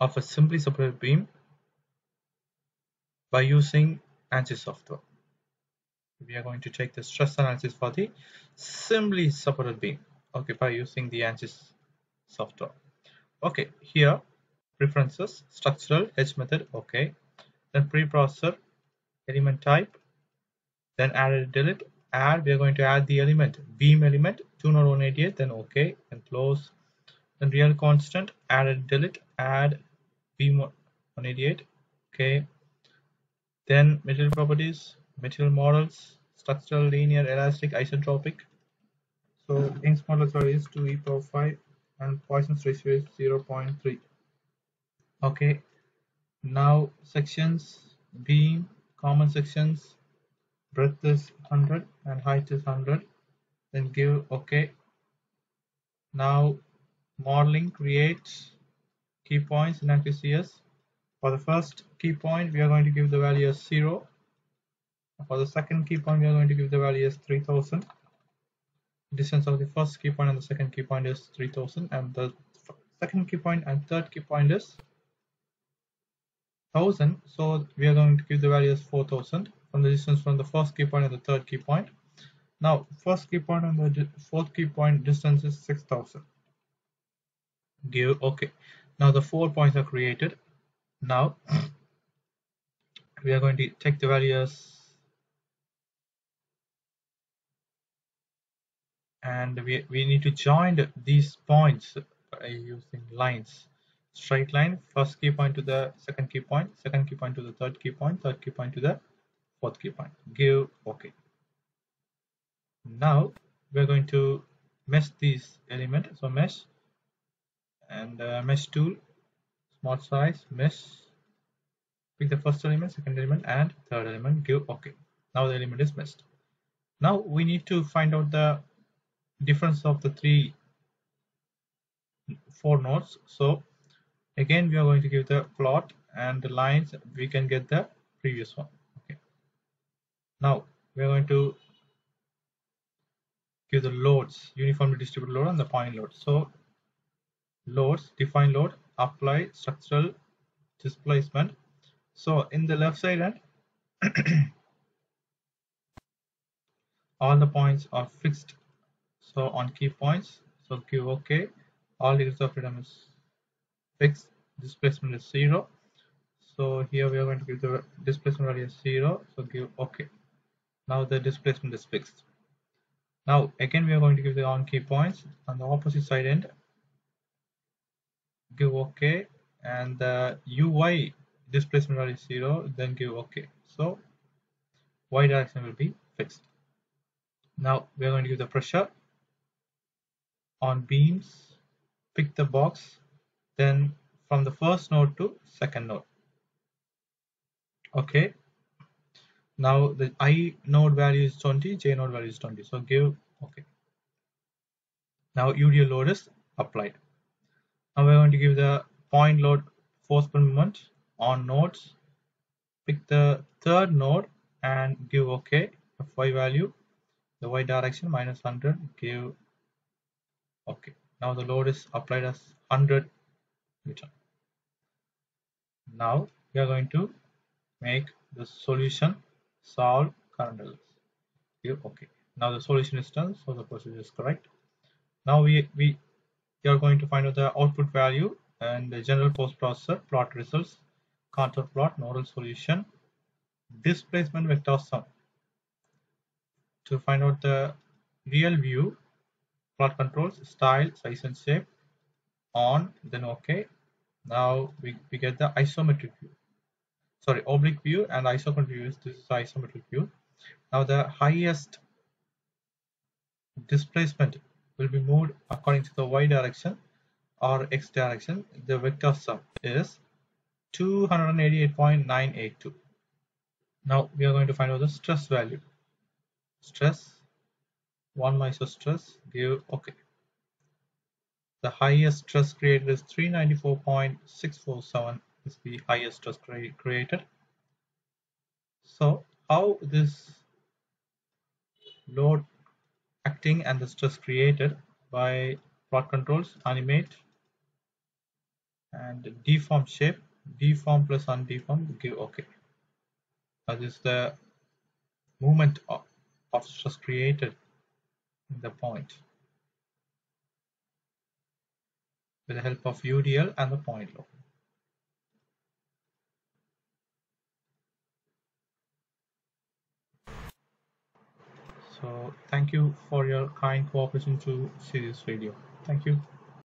of a simply supported beam by using ANSYS software. We are going to take the stress analysis for the simply supported beam okay by using the ANSYS software. Okay, here preferences structural H method okay then preprocessor element type then add delete add we are going to add the element beam element 20188 then okay and close then real constant add delete add beam 188 okay. Then material properties material models structural linear elastic isotropic so Young's modulus are is 2 e power 5 and Poisson's ratio is 0.3 okay. Now sections beam common sections breadth is 100 and height is 100 then give okay. Now modeling create key points in ANSYS for the first key point we are going to give the value as 0 for the second key point we are going to give the value as 3000 distance of the first key point and the second key point is 3000 and the second key point and third key point is 1000 so we are going to give the value as 4000 from the distance from the first key point and the third key point. Now first key point and the fourth key point distance is 6000 give okay now the four points are created. Now we are going to take the values and we, we need to join these points by using lines. Straight line first key point to the second key point second key point to the third key point third key point to the fourth key point. Give okay now we're going to mesh these element so mesh and uh, mesh tool small size mesh. Pick the first element second element and third element give okay. Now the element is meshed. Now we need to find out the difference of the three four nodes. So again we are going to give the plot and the lines. We can get the previous one okay. Now we are going to give the loads uniformly distributed load and the point load. So loads define load apply structural displacement. So in the left side end all the points are fixed. So on key points so give ok all degrees of freedom is fixed displacement is zero. So here we are going to give the displacement value zero so give ok now the displacement is fixed. Now again we are going to give the on key points. On the opposite side end give ok and uh, the uy displacement is zero then give ok so y direction will be fixed. Now we are going to give the pressure on beams pick the box then from the first node to second node. Okay. Now the i node value is 20 j node value is 20 so give okay. Now UDL load is applied now we're going to give the point load force per moment on nodes. Pick the third node and give okay fy value the y direction minus 100 give okay now the load is applied as 100 newton. Now we are going to make the solution solve current give okay now the solution is done so the procedure is correct. Now we we are going to find out the output value and the general post processor plot results contour plot nodal solution displacement vector sum. To find out the real view plot controls style size and shape on then okay now we, we get the isometric view. Sorry oblique view and isometric view. Is this is isometric view. Now the highest displacement will be moved according to the y direction or x direction. The vector sum is 288.982 now we are going to find out the stress value. Stress von Mises stress give okay. The highest stress created is 394.647 is the highest stress created. So how this load acting and the stress created by plot controls animate and deform shape. Deform plus undeform give okay. That is the movement of, of stress created in the point. With the help of UDL and the point load. So thank you for your kind cooperation to see this video. Thank you.